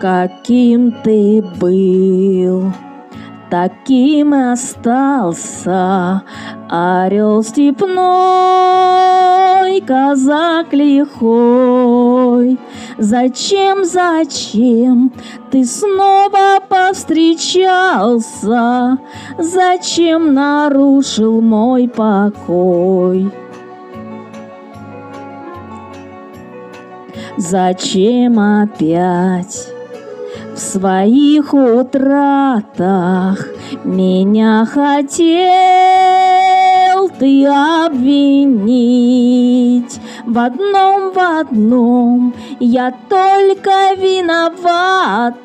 Каким ты был, таким остался Орел степной, казак лихой. Зачем, зачем ты снова повстречался? Зачем нарушил мой покой? Зачем опять в своих утратах меня хотел ты обвинить? В одном, в одном я только виновата,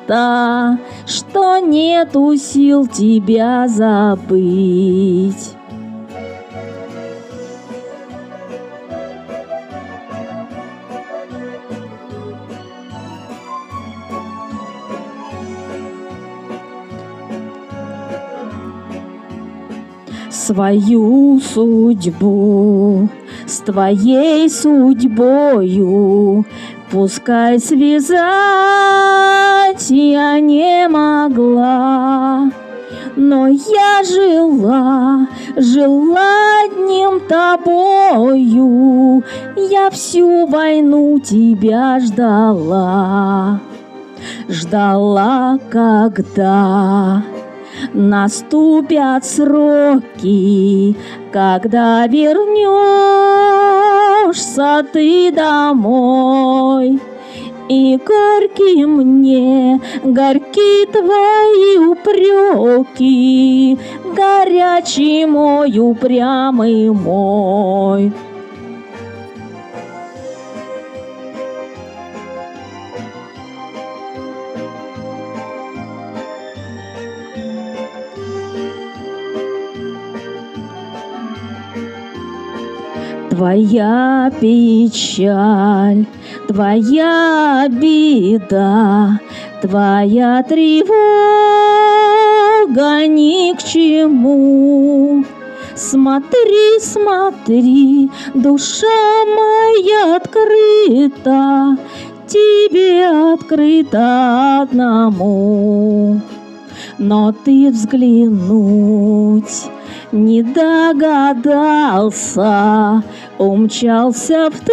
Что нету сил тебя забыть. свою судьбу с твоей судьбою, пускай связать я не могла. Но я жила, жила одним тобою, Я всю войну тебя ждала, ждала, когда Наступят сроки, когда вернешься ты домой. И горьки мне, горьки твои упреки, Горячий мой, упрямый мой. Твоя печаль, твоя беда, твоя тревога ни к чему. Смотри, смотри, душа моя открыта, тебе открыта одному. Но ты взглянуть не догадался, умчался вдаль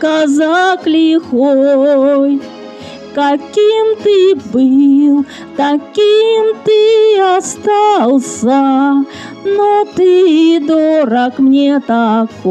казак лихой. Каким ты был, таким ты остался, но ты дорог мне такой.